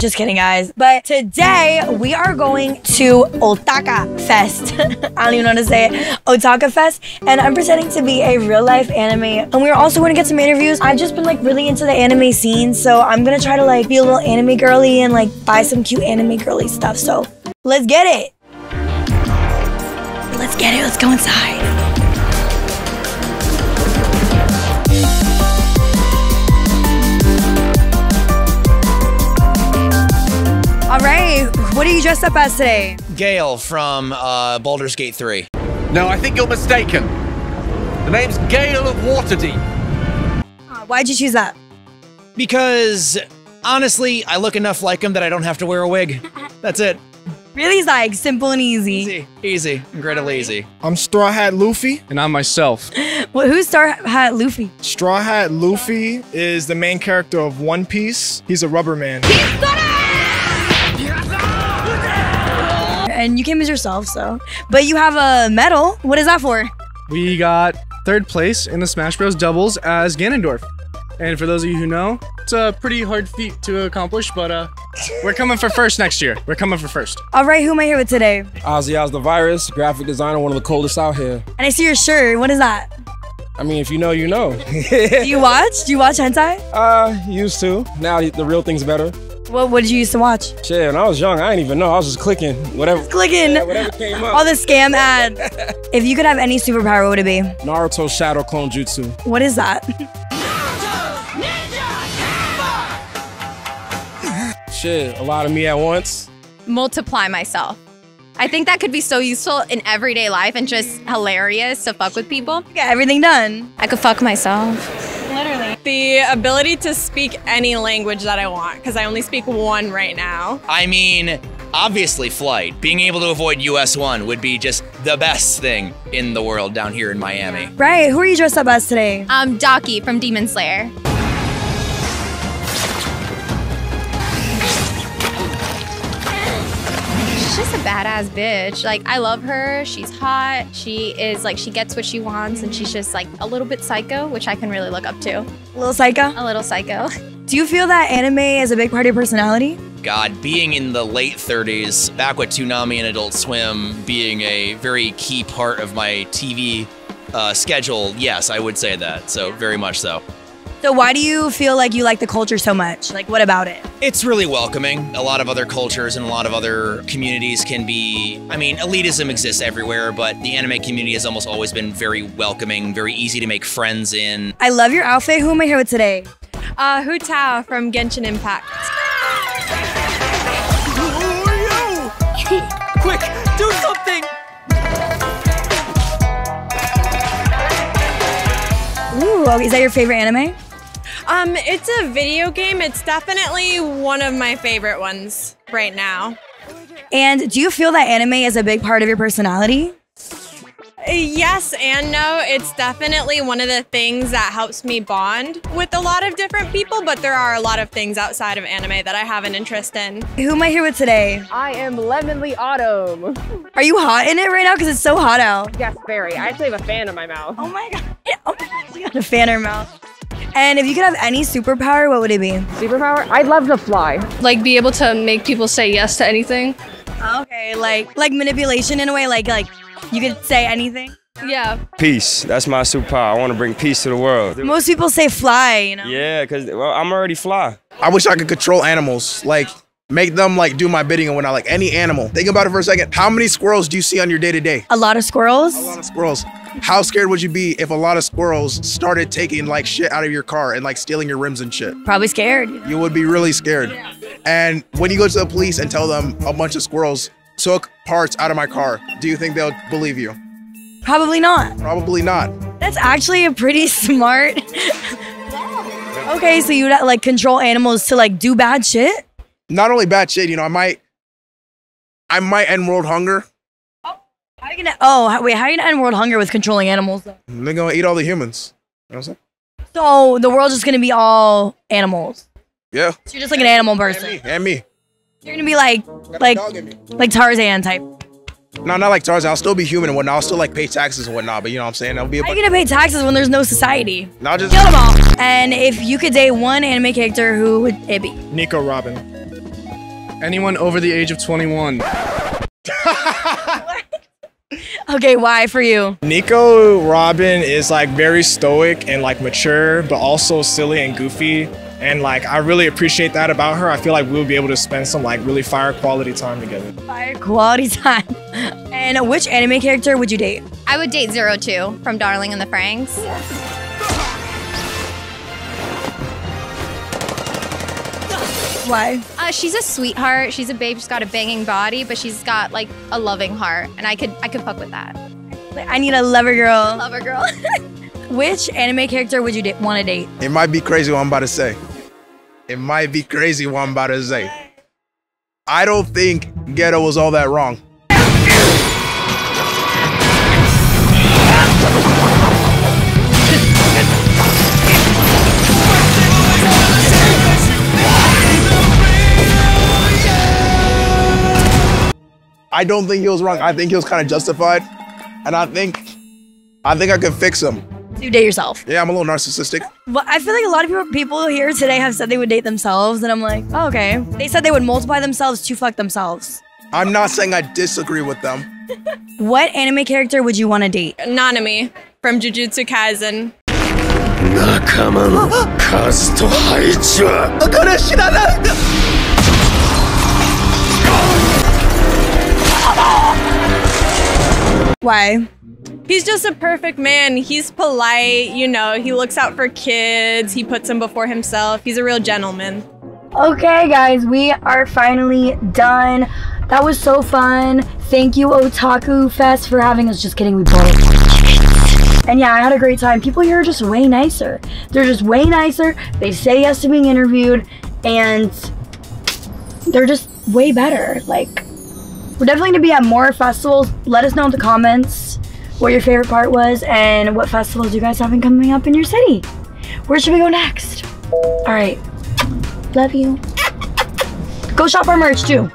Just kidding, guys. But today we are going to Otaka Fest. I don't even know how to say it. Otaka Fest. And I'm pretending to be a real life anime. And we're also going to get some interviews. I've just been like really into the anime scene. So I'm going to try to like be a little anime girly and like buy some cute anime girly stuff. So let's get it. Let's get it. Let's go inside. What are you dressed up as today? Gale from uh, Baldur's Gate 3. No, I think you're mistaken. The name's Gale of Waterdeep. Uh, Why'd you choose that? Because honestly, I look enough like him that I don't have to wear a wig. That's it. Really, like simple and easy. Easy, easy, incredibly easy. I'm Straw Hat Luffy. And I'm myself. Well, who's Star Hat Luffy? Straw Hat Luffy is the main character of One Piece. He's a rubber man. And you came as yourself, so. But you have a medal. What is that for? We got third place in the Smash Bros. doubles as Ganondorf. And for those of you who know, it's a pretty hard feat to accomplish, but uh, we're coming for first next year. We're coming for first. All right, who am I here with today? Ozzy Oz the Virus, graphic designer, one of the coldest out here. And I see your shirt. What is that? I mean, if you know, you know. Do you watch? Do you watch hentai? uh, used to. Now the real thing's better. What What did you used to watch? Shit, when I was young, I didn't even know. I was just clicking whatever. Clicking. Yeah, whatever came up. All the scam ads. if you could have any superpower, what would it be? Naruto Shadow Clone Jutsu. What is that? Shit, a lot of me at once. multiply myself. I think that could be so useful in everyday life and just hilarious to fuck with people. Get everything done. I could fuck myself. The ability to speak any language that I want, because I only speak one right now. I mean, obviously, flight. Being able to avoid US 1 would be just the best thing in the world down here in Miami. Right, who are you dressed up as today? Um, Daki from Demon Slayer. Just a badass bitch. Like, I love her. She's hot. She is like, she gets what she wants, and she's just like a little bit psycho, which I can really look up to. A little Psycho? A little psycho. Do you feel that anime is a big part of your personality? God, being in the late 30s, back with Toonami and Adult Swim being a very key part of my TV uh, schedule, yes, I would say that. So, very much so. So why do you feel like you like the culture so much? Like what about it? It's really welcoming. A lot of other cultures and a lot of other communities can be, I mean, elitism exists everywhere, but the anime community has almost always been very welcoming, very easy to make friends in. I love your outfit. Who am I here with today? Uh, Hu Tao from Genshin Impact. Who are you? Quick, do something! Ooh, is that your favorite anime? Um, it's a video game. It's definitely one of my favorite ones right now. And do you feel that anime is a big part of your personality? Yes and no. It's definitely one of the things that helps me bond with a lot of different people, but there are a lot of things outside of anime that I have an interest in. Who am I here with today? I am Lemonly Autumn. Are you hot in it right now? Because it's so hot out. Yes, very. I actually have a fan in my mouth. Oh my god. Oh my god. You got a fan in her mouth. And if you could have any superpower, what would it be? Superpower? I'd love to fly. like be able to make people say yes to anything. Okay, like like manipulation in a way, like like you could say anything. Yeah. Peace. That's my superpower. I want to bring peace to the world. Most people say fly, you know. Yeah, because well, I'm already fly. I wish I could control animals, like make them like do my bidding and whatnot, like any animal. Think about it for a second. How many squirrels do you see on your day to day? A lot of squirrels. A lot of squirrels. How scared would you be if a lot of squirrels started taking like shit out of your car and like stealing your rims and shit? Probably scared. You would be really scared. And when you go to the police and tell them a bunch of squirrels took parts out of my car, do you think they'll believe you? Probably not. Probably not. That's actually a pretty smart. okay, so you would like control animals to like do bad shit. Not only bad shit, you know, I might I might end world hunger. How are you gonna? Oh, how- wait. How are you gonna end world hunger with controlling animals? Though? They're gonna eat all the humans. You know what I'm saying? So the world's just gonna be all animals. Yeah. So you're just like an animal person. And me. You're gonna be like, like, like Tarzan type. No, not like Tarzan. I'll still be human and whatnot. I'll still like pay taxes and whatnot. But you know what I'm saying? I'll be a How are you gonna pay taxes when there's no society? No, I'll just Kill them all. And if you could date one anime character, who would it be? Nico Robin. Anyone over the age of 21. Okay, why for you? Nico Robin is like very stoic and like mature, but also silly and goofy. And like I really appreciate that about her. I feel like we'll be able to spend some like really fire quality time together. Fire quality time. And which anime character would you date? I would date Zero Two from Darling in the Franxx. Why? Uh, she's a sweetheart. She's a babe. She's got a banging body, but she's got like a loving heart, and I could I could fuck with that. I need a lover girl. Lover girl. Which anime character would you da- want to date? It might be crazy what I'm about to say. It might be crazy what I'm about to say. I don't think Geto was all that wrong. I don't think he was wrong. I think he was kind of justified. And I think I think I could fix him. You date yourself. Yeah, I'm a little narcissistic. Well, I feel like a lot of people, people here today have said they would date themselves, and I'm like, oh, okay. They said they would multiply themselves to fuck themselves. I'm not saying I disagree with them. what anime character would you want to date? Nanami from Jujutsu Kaisen. Nakama no kazu to wa Why? He's just a perfect man. He's polite, you know, he looks out for kids, he puts them before himself. He's a real gentleman. Okay, guys, we are finally done. That was so fun. Thank you, Otaku Fest, for having us. Just kidding, we bought it. And yeah, I had a great time. People here are just way nicer. They're just way nicer. They say yes to being interviewed, and they're just way better. Like, we're definitely gonna be at more festivals. Let us know in the comments what your favorite part was and what festivals you guys have been coming up in your city. Where should we go next? All right. Love you. Go shop our merch too.